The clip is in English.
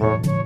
Bye.